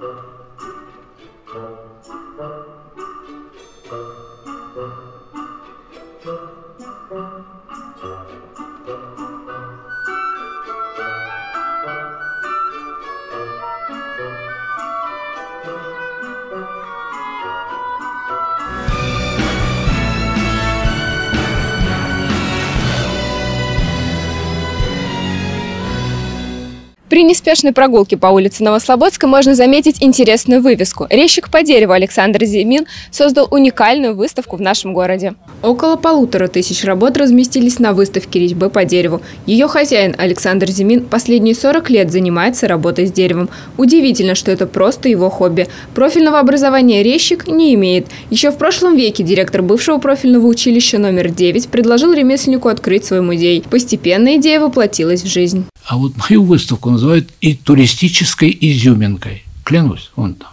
Sure. При неспешной прогулке по улице Новослободска можно заметить интересную вывеску. Резчик по дереву Александр Зимин создал уникальную выставку в нашем городе. Около полутора тысяч работ разместились на выставке резьбы по дереву. Ее хозяин Александр Зимин последние 40 лет занимается работой с деревом. Удивительно, что это просто его хобби. Профильного образования резчик не имеет. Еще в прошлом веке директор бывшего профильного училища номер 9 предложил ремесленнику открыть свой музей. Постепенно идея воплотилась в жизнь. А вот мою выставку называют и туристической изюминкой. Клянусь, он там.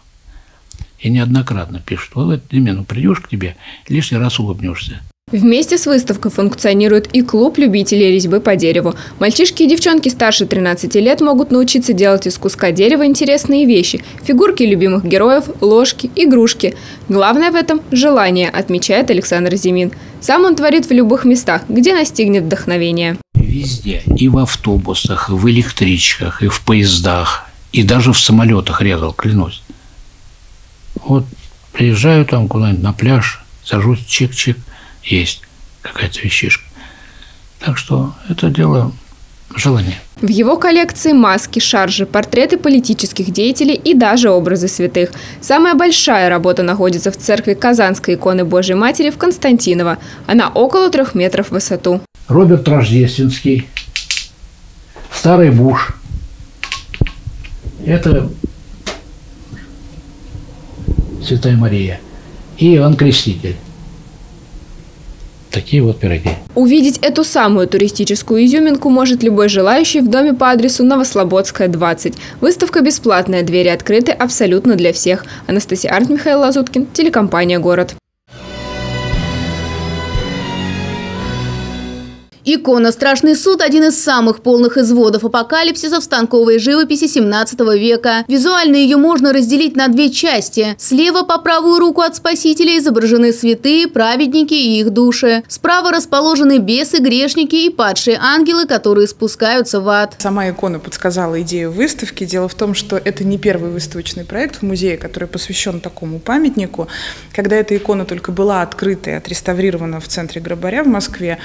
И неоднократно пишут, вот именно придешь к тебе, лишний раз улыбнешься. Вместе с выставкой функционирует и клуб любителей резьбы по дереву. Мальчишки и девчонки старше 13 лет могут научиться делать из куска дерева интересные вещи – фигурки любимых героев, ложки, игрушки. Главное в этом – желание, отмечает Александр Зимин. Сам он творит в любых местах, где настигнет вдохновение везде. И в автобусах, и в электричках, и в поездах, и даже в самолетах резал, клянусь. Вот приезжаю там куда-нибудь на пляж, сажусь, чик-чик, есть какая-то вещишка. Так что это дело желания. В его коллекции маски, шаржи, портреты политических деятелей и даже образы святых. Самая большая работа находится в церкви Казанской иконы Божьей Матери в Константиново. Она около трех метров в высоту. Роберт Рождественский, Старый Буш. Это Святая Мария и Иоанн Креститель. Такие вот пироги. Увидеть эту самую туристическую изюминку может любой желающий в доме по адресу Новослободская, 20. Выставка бесплатная, двери открыты абсолютно для всех. Анастасия Арт, Михаил Лазуткин, телекомпания «Город». Икона «Страшный суд» – один из самых полных изводов апокалипсиса в станковой живописи 17 века. Визуально ее можно разделить на две части. Слева по правую руку от Спасителя изображены святые, праведники и их души. Справа расположены бесы, грешники и падшие ангелы, которые спускаются в ад. Сама икона подсказала идею выставки. Дело в том, что это не первый выставочный проект в музее, который посвящен такому памятнику. Когда эта икона только была открыта и отреставрирована в центре Грабаря в Москве,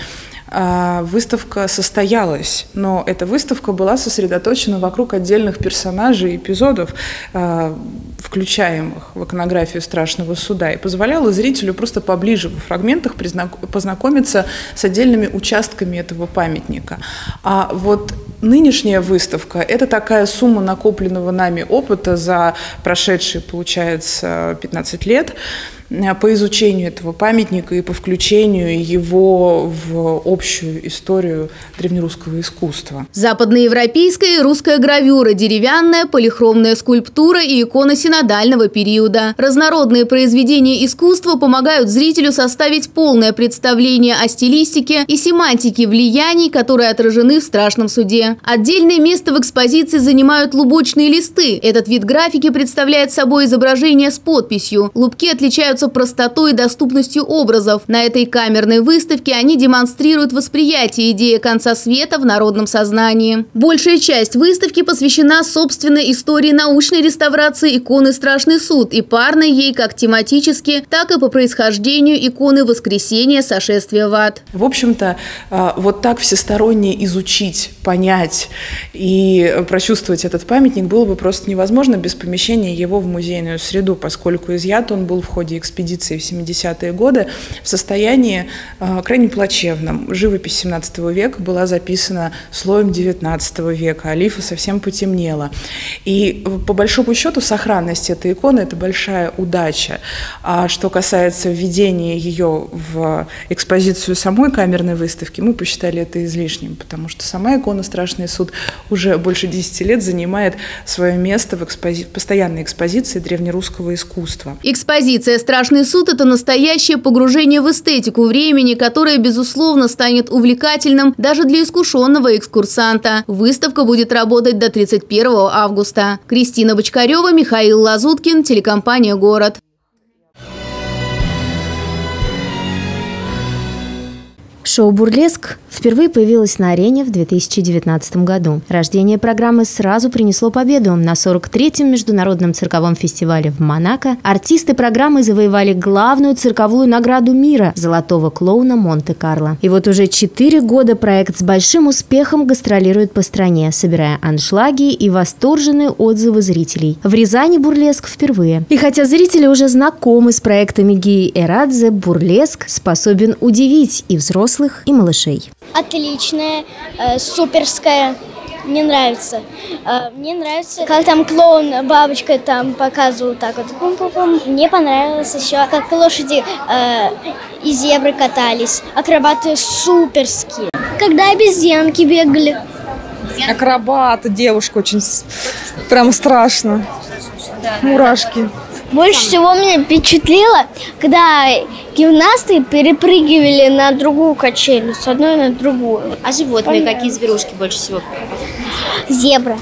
а, выставка состоялась, но эта выставка была сосредоточена вокруг отдельных персонажей и эпизодов, а, включаемых в иконографию страшного суда, и позволяла зрителю просто поближе в фрагментах познакомиться с отдельными участками этого памятника. А вот нынешняя выставка – это такая сумма накопленного нами опыта за прошедшие, получается, 15 лет – по изучению этого памятника и по включению его в общую историю древнерусского искусства. Западноевропейская и русская гравюра, деревянная, полихромная скульптура и икона синодального периода. Разнородные произведения искусства помогают зрителю составить полное представление о стилистике и семантике влияний, которые отражены в страшном суде. Отдельное место в экспозиции занимают лубочные листы. Этот вид графики представляет собой изображение с подписью. Лубки отличаются простотой и доступностью образов. На этой камерной выставке они демонстрируют восприятие идеи конца света в народном сознании. Большая часть выставки посвящена собственной истории научной реставрации иконы «Страшный суд» и парной ей как тематически, так и по происхождению иконы воскресения сошествия в ад. В общем-то, а, вот так всесторонне изучить, понять и прочувствовать этот памятник было бы просто невозможно без помещения его в музейную среду, поскольку изъят он был в ходе экспедиции в 70-е годы в состоянии э, крайне плачевном. Живопись 17 века была записана слоем 19 века, а лифа совсем потемнела. И э, по большому счету сохранность этой иконы – это большая удача. А что касается введения ее в экспозицию самой камерной выставки, мы посчитали это излишним, потому что сама икона «Страшный суд» уже больше 10 лет занимает свое место в, экспози... в постоянной экспозиции древнерусского искусства. Экспозиция «Страшный «Страшный суд» – это настоящее погружение в эстетику времени, которое, безусловно, станет увлекательным даже для искушенного экскурсанта. Выставка будет работать до 31 августа. Кристина Бочкарева, Михаил Лазуткин, телекомпания «Город». Шоу «Бурлеск» впервые появилось на арене в 2019 году. Рождение программы сразу принесло победу. На 43-м международном цирковом фестивале в Монако артисты программы завоевали главную цирковую награду мира – золотого клоуна Монте-Карло. И вот уже 4 года проект с большим успехом гастролирует по стране, собирая аншлаги и восторженные отзывы зрителей. В Рязани «Бурлеск» впервые. И хотя зрители уже знакомы с проектами Гии Эрадзе, «Бурлеск» способен удивить и взрослых и малышей. Отличная, э, суперская. Мне нравится. Э, мне нравится, как там клоун бабочка там показывал так вот. Пум -пум -пум. Мне понравилось еще, как лошади э, и зебры катались. Акробаты суперские. Когда обезьянки бегали. Акробат, девушка очень прям страшно. Мурашки. Больше всего меня впечатлило, когда гимнасты перепрыгивали на другую качелю, с одной на другую. А животные, какие зверушки больше всего? Зебра.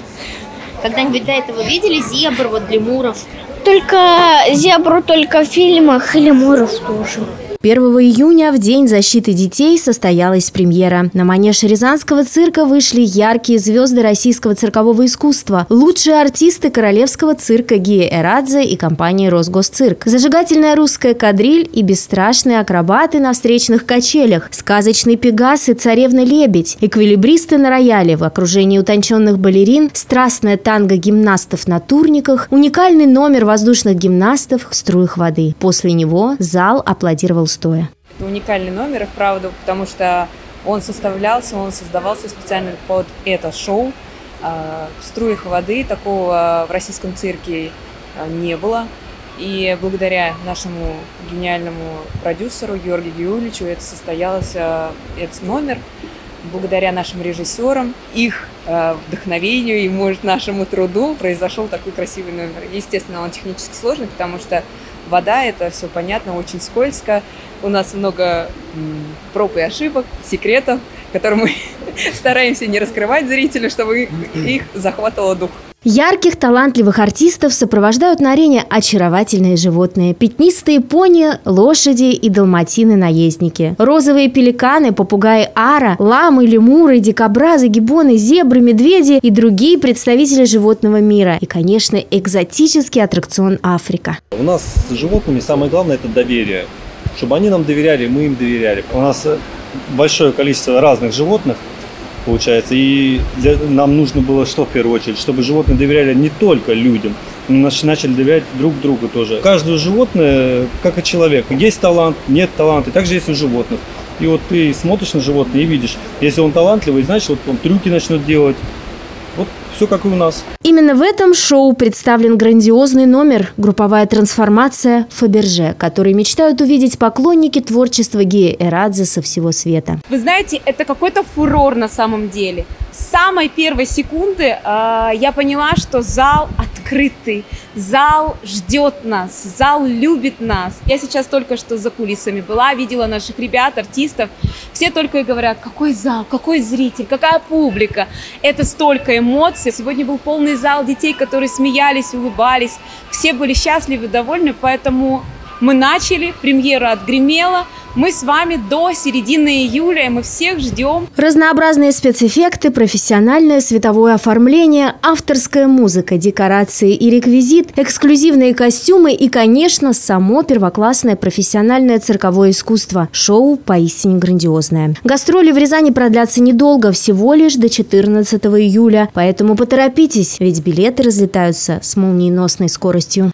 Когда-нибудь до этого видели зебр, вот лемуров? Только зебру только в фильмах и лемуров тоже. 1 июня, в День защиты детей, состоялась премьера. На манеж Рязанского цирка вышли яркие звезды российского циркового искусства, лучшие артисты королевского цирка Гия Эрадзе и компании «Росгосцирк», зажигательная русская кадриль и бесстрашные акробаты на встречных качелях, сказочный пегас и царевна-лебедь, эквилибристы на рояле в окружении утонченных балерин, страстная танго гимнастов на турниках, уникальный номер воздушных гимнастов в струях воды. После него зал аплодировал Толстое. Это уникальный номер, вправду, потому что он составлялся, он создавался специально под это шоу. А, в струях воды такого в российском цирке а, не было. И благодаря нашему гениальному продюсеру Георгию Георгиевичу это состоялось, а, этот номер. Благодаря нашим режиссерам, их вдохновению и, может, нашему труду произошел такой красивый номер. Естественно, он технически сложный, потому что вода, это все понятно, очень скользко. У нас много проб и ошибок, секретов, которые мы стараемся не раскрывать зрителю, чтобы их захватывало дух. Ярких, талантливых артистов сопровождают на арене очаровательные животные. Пятнистые пони, лошади и далматины-наездники. Розовые пеликаны, попугаи ара, ламы, лемуры, дикобразы, гибоны, зебры, медведи и другие представители животного мира. И, конечно, экзотический аттракцион Африка. У нас с животными самое главное – это доверие. Чтобы они нам доверяли, мы им доверяли. У нас большое количество разных животных – получается. И для, нам нужно было что в первую очередь? Чтобы животные доверяли не только людям, но начали доверять друг другу тоже. У каждого животное, как и человек, есть талант, нет таланта, и также есть у животных. И вот ты смотришь на животное и видишь, если он талантливый, значит, вот он трюки начнет делать, все как и у нас. Именно в этом шоу представлен грандиозный номер «Групповая трансформация Фаберже», который мечтают увидеть поклонники творчества Гея Эрадзе со всего света. Вы знаете, это какой-то фурор на самом деле. С самой первой секунды э, я поняла, что зал открытый, зал ждет нас, зал любит нас. Я сейчас только что за кулисами была, видела наших ребят, артистов. Все только и говорят, какой зал, какой зритель, какая публика. Это столько эмоций. Сегодня был полный зал детей, которые смеялись, улыбались. Все были счастливы, довольны, поэтому мы начали, премьера отгремела. Мы с вами до середины июля, и мы всех ждем. Разнообразные спецэффекты, профессиональное световое оформление, авторская музыка, декорации и реквизит, эксклюзивные костюмы и, конечно, само первоклассное профессиональное цирковое искусство. Шоу поистине грандиозное. Гастроли в Рязани продлятся недолго, всего лишь до 14 июля. Поэтому поторопитесь, ведь билеты разлетаются с молниеносной скоростью.